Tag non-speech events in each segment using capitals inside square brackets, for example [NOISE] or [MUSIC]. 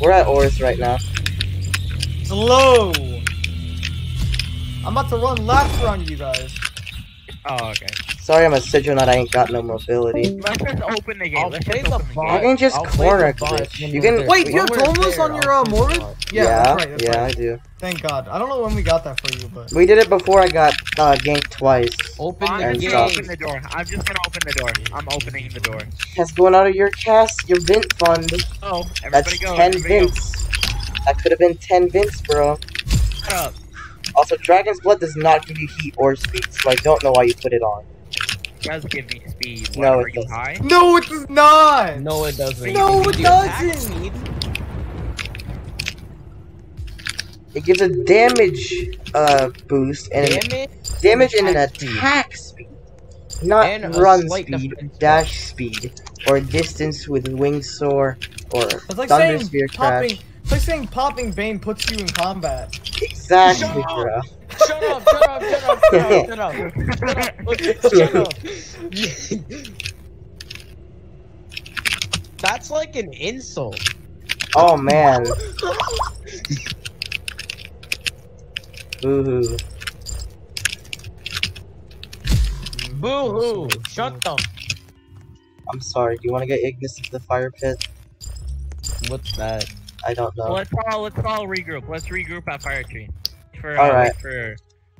We're at Oris right now. Slow. I'm about to run laps around you guys. Oh, okay. Sorry, I'm a Sidronaut. I ain't got no mobility. Let's just open the game. I'll Let's play the bot. game. I can just I'll corner the bot glitch. You can- Wait, you have we're Tomos there, on your, I'll uh, play the Morbid? bot. Yeah, yeah, that's right. That's yeah, right. I do. Thank God. I don't know when we got that for you, but We did it before I got uh, ganked twice. Open I'm the And game. open the door. I'm just gonna open the door. I'm opening the door. That's going out of your cast, your vent fund. Oh, everybody That's go. 10 everybody go. Vints. That could have been 10 Vints, bro. Shut up. Also, Dragon's Blood does not give you heat or speed, so I don't know why you put it on. It does give me speed. What, No, it you doesn't. high? no, it does not. No, it doesn't. No, it can do attack doesn't. speed. It gives a damage uh, boost and an Damage. damage and an attack speed. speed. Not And run speed, defense dash speed, or distance with wing soar, or It's like thunder saying sphere popping. crash. It's like saying popping Bane puts you in combat. Exactly, Shut up. bro. Shut up! Shut up! Shut up! Shut up! Shut up! Shut up! That's like an insult. Oh man. [LAUGHS] Boo-hoo. Boo hoo! Shut the. I'm sorry. Do you want to get Ignis into the fire pit? What's that? I don't know. let's all let's all regroup. Let's regroup at Fire Tree. For uh, Alright. for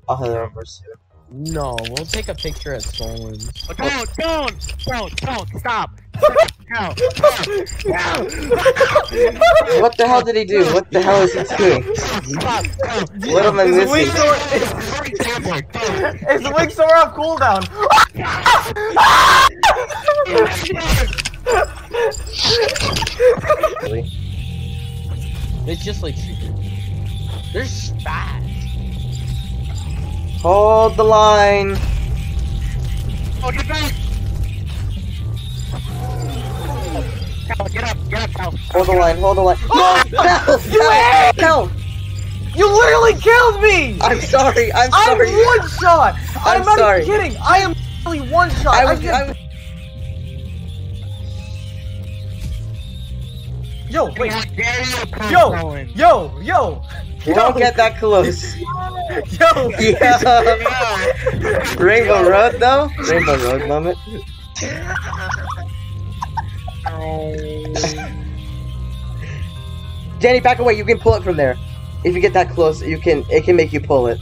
I'll head over soon. No, we'll take a picture at Solan's. oh, don't don't don't don't stop. What the hell did he do? What the hell is he doing? What am I His missing? Hurry, Cowboy. His wing soar off cooldown. Really? It's just like they're fast. Hold the line. Oh, get back! Up, get up, Cal. Hold the line. Hold the line. Oh! [LAUGHS] No! Help! You Help! Help! You literally killed me. I'm sorry. I'm sorry. I'm one shot. I'm, I'm not sorry. even kidding. I am literally one shot. I I was. just- I was Yo, wait. How dare you approach Yo, yo, yo, don't get that close. [LAUGHS] yo. Yeah. Rainbow Road though. Rainbow Road moment. [LAUGHS] Danny, back away. You can pull it from there. If you get that close, you can. It can make you pull it.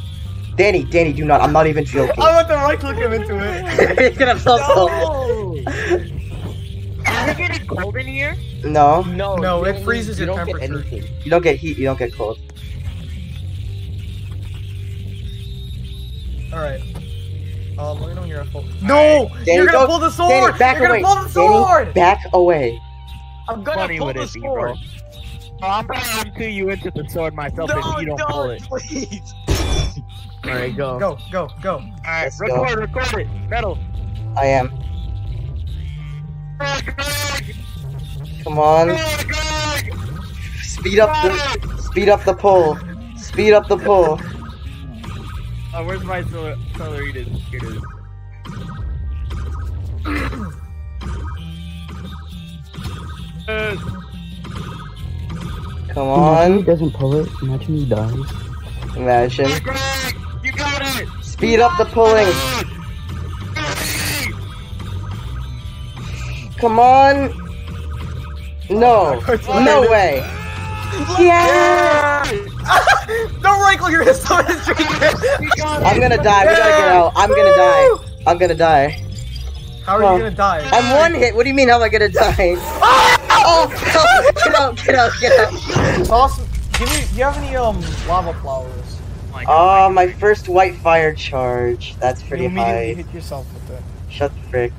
Danny, Danny, do not. I'm not even joking. I want to right click him into it. [LAUGHS] He's gonna pull. No! Is it getting cold in here? No, No, No, it don't- freezes you your don't get temperature. anything. you don't get heat. You don't get cold. All right. Um, let me know when you're at full. No, Danny, you're gonna go- pull the sword. Danny, back you're away. gonna pull the Danny, back away. I'm gonna Funny pull the it be, bro? Oh, I'm gonna undo you into the sword myself No, if you don't don't, pull it. please. All right, go. Go, go, go. Alright, Let's go. record, record it. Metal. I am. Greg, Greg, Come on. Greg, Greg. Speed up the. Speed up the pull. Speed up the pull. Oh, where's my solar, Solaritas? Here it is. Uh, Come Imagine he on. doesn't pull it. Imagine he dies. Imagine. Greg, you got it. Speed up the pulling. Come on. No. No way. Yeah. Don't right click your sword. [LAUGHS] I'm gonna die. We gotta get out. I'm gonna die. I'm gonna die. How are Oh. you gonna die? I'm one hit. What do you mean? How am I gonna die? [LAUGHS] Oh, oh get out! Get out! Get out! Toss. Give me. Do you have any um lava flowers? my Oh, my first white fire charge. That's You pretty immediately high. hit yourself with it. Shut the frick.